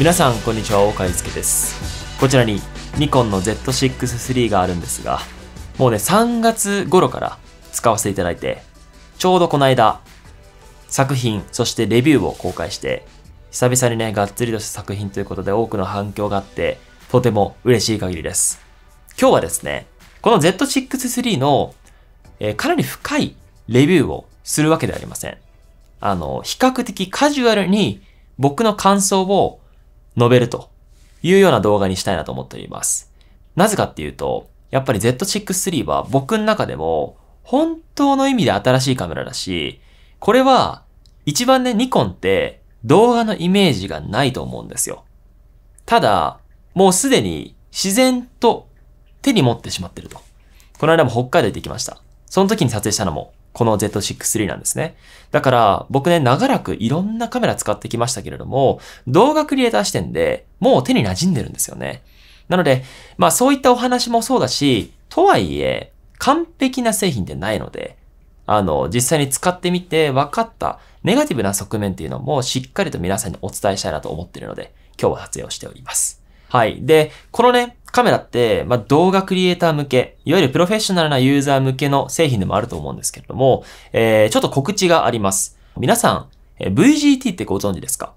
皆さんこんにちは大川祐介です。こちらにニコンの Z6 III があるんですがもうね3月頃から使わせていただいてちょうどこの間作品そしてレビューを公開して久々にねがっつりとした作品ということで多くの反響があってとても嬉しい限りです。今日はですねこの Z6 III の、えーかなり深いレビューをするわけではありません。あの比較的カジュアルに僕の感想を述べるというような動画にしたいなと思っております。なぜかっていうと、やっぱり Z6 III は僕の中でも本当の意味で新しいカメラだし、これは一番ね、ニコンって動画のイメージがないと思うんですよ。ただ、もうすでに自然と手に持ってしまってると。この間も北海道行ってきました。その時に撮影したのもこの Z6-3 なんですね。だから僕ね、長らくいろんなカメラ使ってきましたけれども、動画クリエイター視点でもう手に馴染んでるんですよね。なので、まあそういったお話もそうだし、とはいえ、完璧な製品ってないので、あの、実際に使ってみて分かったネガティブな側面っていうのもしっかりと皆さんにお伝えしたいなと思っているので、今日は撮影をしております。はい。で、このね、カメラって、まあ、動画クリエイター向け、いわゆるプロフェッショナルなユーザー向けの製品でもあると思うんですけれども、えー、ちょっと告知があります。皆さん、えー VGT ってご存知ですか？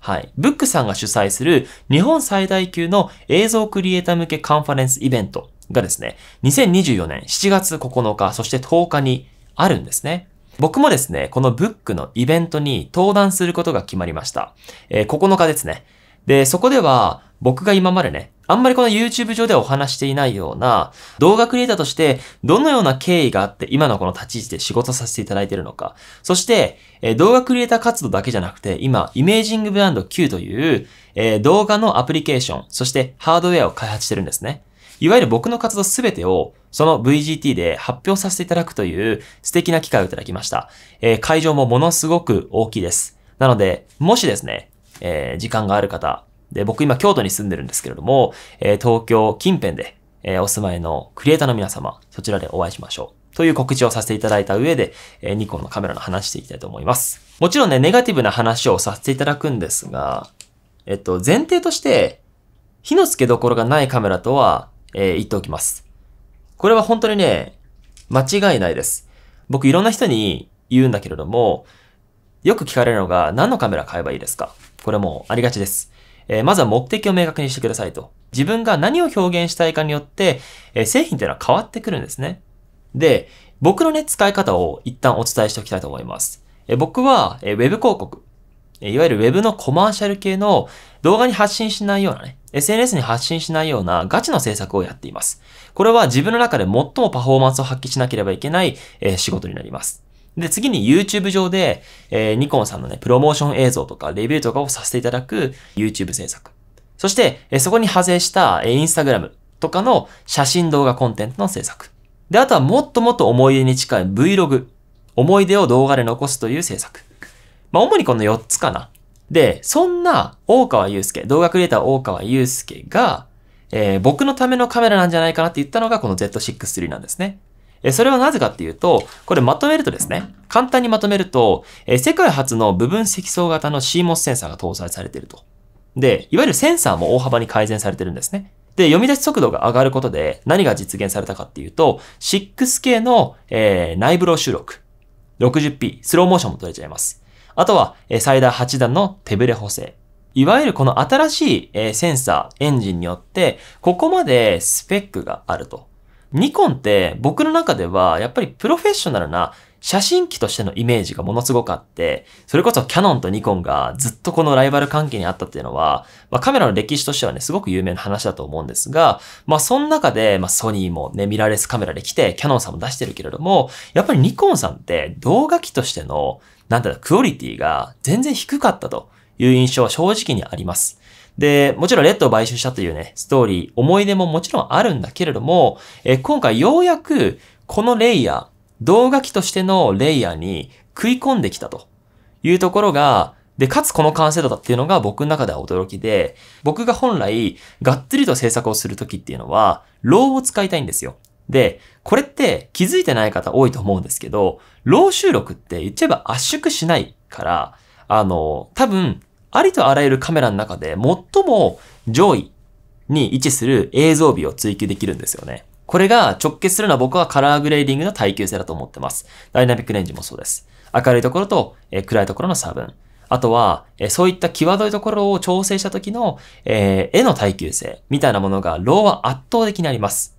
はい。ブックさんが主催する日本最大級の映像クリエイター向けカンファレンスイベントがですね、2024年7月9日、そして10日にあるんですね。僕もですね、このブックのイベントに登壇することが決まりました。えー9日ですね。で、そこでは僕が今までね、あんまりこの YouTube 上ではお話していないような動画クリエイターとしてどのような経緯があって今のこの立ち位置で仕事させていただいているのか。そして、えー動画クリエイター活動だけじゃなくて今、イメージングブランド Q という、えー動画のアプリケーション、そしてハードウェアを開発してるんですね。いわゆる僕の活動すべてをその VGT で発表させていただくという素敵な機会をいただきました。えー会場もものすごく大きいです。なので、もしですね、えー時間がある方、で、僕今京都に住んでるんですけれども、えー東京近辺で、えーお住まいのクリエイターの皆様、そちらでお会いしましょう。という告知をさせていただいた上で、えーニコンのカメラの話していきたいと思います。もちろんね、ネガティブな話をさせていただくんですが、えっと、前提として、火のつけどころがないカメラとは、えー言っておきます。これは本当にね、間違いないです。僕いろんな人に言うんだけれども、よく聞かれるのが何のカメラ買えばいいですか？これもありがちです。えーまずは目的を明確にしてくださいと。自分が何を表現したいかによって、えー製品っていうのは変わってくるんですね。で、僕のね、使い方を一旦お伝えしておきたいと思います。えー僕は、えーウェブ広告、えーいわゆるウェブのコマーシャル系の動画に発信しないようなね、SNS に発信しないようなガチの制作をやっています。これは自分の中で最もパフォーマンスを発揮しなければいけない、えー仕事になります。で、次に YouTube 上で、えーニコンさんのね、プロモーション映像とかレビューとかをさせていただく YouTube 制作。そして、えーそこに派生した、えー Instagram とかの写真動画コンテンツの制作。で、あとはもっともっと思い出に近い Vlog。思い出を動画で残すという制作。まあ、主にこの4つかな。で、そんな大川祐介、動画クリエイター大川祐介が、えー僕のためのカメラなんじゃないかなって言ったのがこの Z6-3 なんですね。えーそれはなぜかっていうと、これまとめるとですね、簡単にまとめると、えー世界初の部分積層型の CMOS センサーが搭載されていると。で、いわゆるセンサーも大幅に改善されてるんですね。で、読み出し速度が上がることで何が実現されたかっていうと、6K の、えー内部ロ収録。60p、スローモーションも取れちゃいます。あとは、えー最大8段の手ブレ補正。いわゆるこの新しい、えーセンサー、エンジンによって、ここまでスペックがあると。ニコンって僕の中ではやっぱりプロフェッショナルな写真機としてのイメージがものすごくあって、それこそキャノンとニコンがずっとこのライバル関係にあったっていうのは、まあ、カメラの歴史としてはね、すごく有名な話だと思うんですが、まあその中で、まあソニーもね、ミラーレスカメラで来て、キャノンさんも出してるけれども、やっぱりニコンさんって動画機としての、なんだろう、クオリティが全然低かったという印象は正直にあります。で、もちろんレッドを買収したというね、ストーリー、思い出ももちろんあるんだけれども、え今回ようやくこのレイヤー、動画機としてのレイヤーに食い込んできたというところが、で、かつこの完成度だっていうのが僕の中では驚きで、僕が本来がっつりと制作をするときっていうのは、ローを使いたいんですよ。で、これって気づいてない方多いと思うんですけど、ロー収録って言っちゃえば圧縮しないから、あの、多分、ありとあらゆるカメラの中で最も上位に位置する映像美を追求できるんですよね。これが直結するのは僕はカラーグレーディングの耐久性だと思ってます。ダイナミックレンジもそうです。明るいところと、え、暗いところの差分。あとは、え、そういった際どいところを調整した時の、えー、絵の耐久性みたいなものが、 RAW は圧倒的にあります。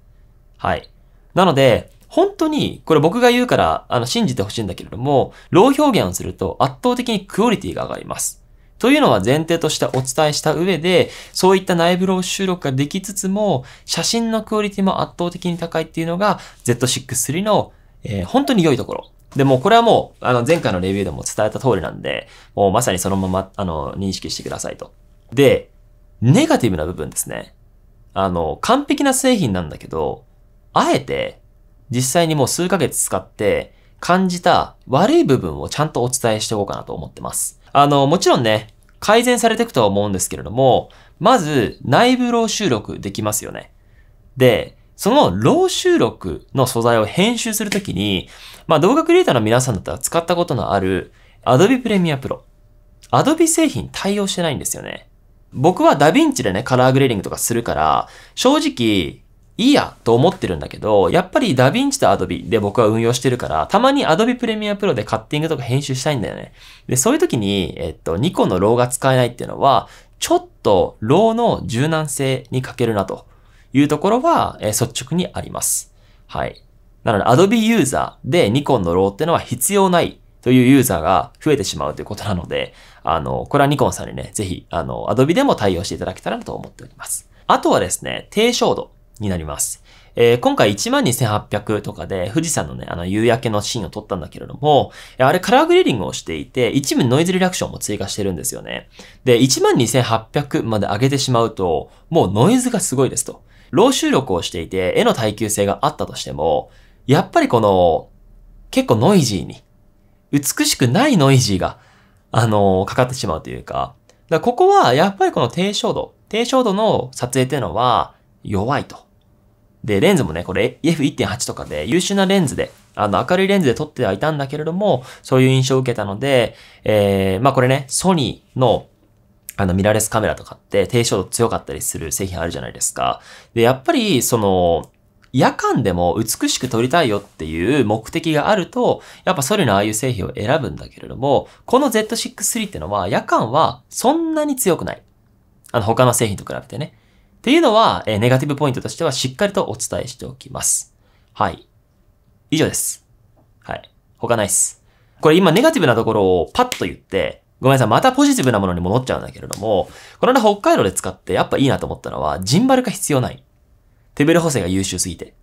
はい。なので、本当に、これ僕が言うから、あの、信じてほしいんだけれども、 RAW 表現をすると圧倒的にクオリティが上がります。というのは前提としてお伝えした上で、そういった内部ロー収録ができつつも、写真のクオリティも圧倒的に高いっていうのが Z6-3 の、えー、本当に良いところ。でもこれはもう、あの前回のレビューでも伝えた通りなんで、もうまさにそのまま、あの、認識してくださいと。で、ネガティブな部分ですね。あの、完璧な製品なんだけど、あえて、実際にもう数ヶ月使って感じた悪い部分をちゃんとお伝えしておこうかなと思ってます。あの、もちろんね、改善されていくとは思うんですけれども、まず内部 RAW 収録できますよね。で、その RAW 収録の素材を編集するときに、まあ動画クリエイターの皆さんだったら使ったことのある Adobe Premiere Pro。Adobe 製品対応してないんですよね。僕は DaVinci でね、カラーグレーディングとかするから、正直、いいやと思ってるんだけど、やっぱり DaVinci と Adobe で僕は運用してるから、たまに Adobe Premiere Pro でカッティングとか編集したいんだよね。で、そういう時に、えっと、ニコンの RAW が使えないっていうのは、ちょっと RAW の柔軟性に欠けるなというところは、えー、率直にあります。はい。なので Adobe ユーザーでニコンの RAW ってのは必要ないというユーザーが増えてしまうということなので、あの、これはニコンさんにね、ぜひ、あの、Adobe でも対応していただけたらなと思っております。あとはですね、低照度。になります。えー、今回12,800とかで富士山のね、あの夕焼けのシーンを撮ったんだけれども、あれカラーグレーディングをしていて、一部ノイズリダクションも追加してるんですよね。で、12,800まで上げてしまうと、もうノイズがすごいですと。 RAW 収録をしていて、絵の耐久性があったとしても、やっぱりこの、結構ノイジーに、美しくないノイジーが、あのー、かかってしまうというか、だここはやっぱりこの低照度、低照度の撮影っていうのは弱いと。で、レンズもね、これ F1.8 とかで優秀なレンズで、あの明るいレンズで撮ってはいたんだけれども、そういう印象を受けたので、えー、まあこれね、ソニーのあのミラーレスカメラとかって低照度強かったりする製品あるじゃないですか。で、やっぱりその、夜間でも美しく撮りたいよっていう目的があると、やっぱソニーのああいう製品を選ぶんだけれども、この Z6-3 ってのは夜間はそんなに強くない。あの他の製品と比べてね。っていうのは、え、ネガティブポイントとしてはしっかりとお伝えしておきます。はい。以上です。はい。他ないっす。これ今ネガティブなところをパッと言って、ごめんなさい。またポジティブなものに戻っちゃうんだけれども、この間北海道で使ってやっぱいいなと思ったのは、ジンバルが必要ない。手ブレ補正が優秀すぎて。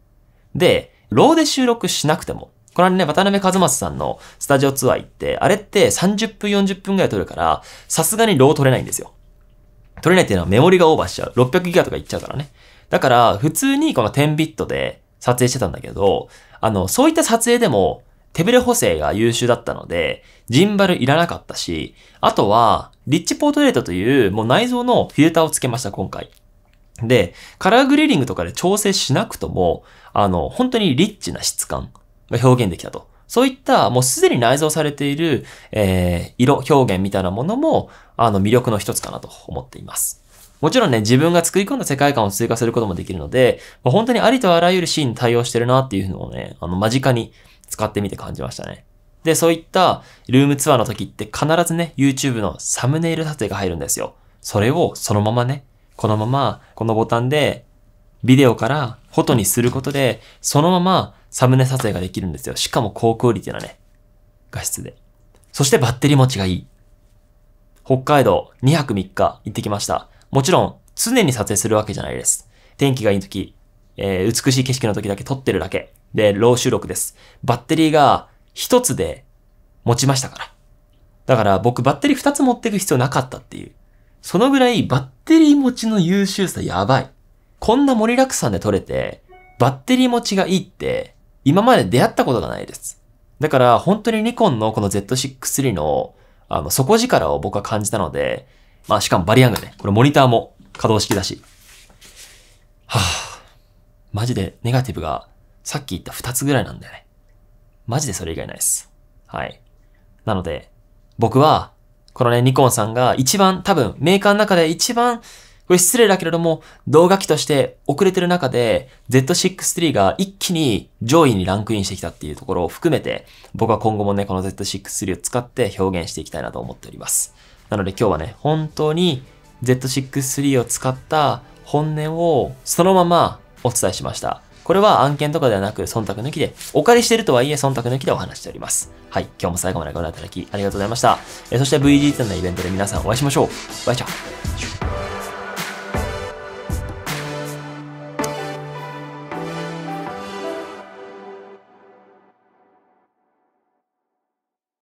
で、ローで収録しなくても、この間ね、渡辺和正さんのスタジオツアー行って、あれって30分40分くらい撮るから、さすがにロー撮れないんですよ。取れないっていうのはメモリがオーバーしちゃう。600ギガとかいっちゃうからね。だから、普通にこの10ビットで撮影してたんだけど、あの、そういった撮影でも、手ブレ補正が優秀だったので、ジンバルいらなかったし、あとは、リッチポートレートという、もう内蔵のフィルターをつけました、今回。で、カラーグリーリングとかで調整しなくとも、あの、本当にリッチな質感が表現できたと。そういったもうすでに内蔵されている、えー、色表現みたいなものも、あの魅力の一つかなと思っています。もちろんね、自分が作り込んだ世界観を追加することもできるので、もう本当にありとあらゆるシーンに対応してるなっていうのをね、あの間近に使ってみて感じましたね。で、そういったルームツアーの時って必ずね、YouTube のサムネイル撮影が入るんですよ。それをそのままね、このままこのボタンでビデオからフォトにすることで、そのままサムネ撮影ができるんですよ。しかも高クオリティなね、画質で。そしてバッテリー持ちがいい。北海道2泊3日行ってきました。もちろん常に撮影するわけじゃないです。天気がいい時、えー、美しい景色の時だけ撮ってるだけ。で、ロー収録です。バッテリーが一つで持ちましたから。だから僕バッテリー二つ持っていく必要なかったっていう。そのぐらいバッテリー持ちの優秀さやばい。こんな盛りだくさんで撮れて、バッテリー持ちがいいって今まで出会ったことがないです。だから本当にニコンのこの Z6-3 のあの底力を僕は感じたので、まあしかもバリアングルね。これモニターも可動式だし。はぁ、マジでネガティブがさっき言った2つぐらいなんだよね。マジでそれ以外ないです。はい。なので、僕はこのね、ニコンさんが一番多分メーカーの中で一番これ失礼だけれども、動画機として遅れてる中で、Z6-3 が一気に上位にランクインしてきたっていうところを含めて、僕は今後もね、この Z6-3 を使って表現していきたいなと思っております。なので今日はね、本当に Z6-3 を使った本音をそのままお伝えしました。これは案件とかではなく、忖度抜きで、お借りしてるとはいえ忖度抜きでお話しております。はい。今日も最後までご覧いただきありがとうございました。えそして VGT のイベントで皆さんお会いしましょう。バイチャー。